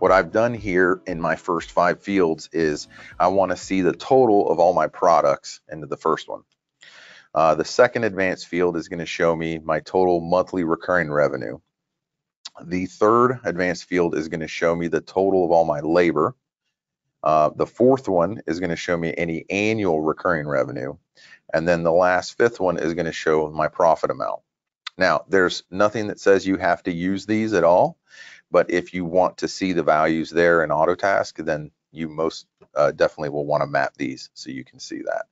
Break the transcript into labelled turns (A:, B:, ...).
A: What I've done here in my first five fields is I want to see the total of all my products into the first one. Uh, the second advanced field is going to show me my total monthly recurring revenue. The third advanced field is going to show me the total of all my labor. Uh, the fourth one is going to show me any annual recurring revenue. And then the last fifth one is going to show my profit amount. Now, there's nothing that says you have to use these at all, but if you want to see the values there in Autotask, then you most uh, definitely will want to map these so you can see that.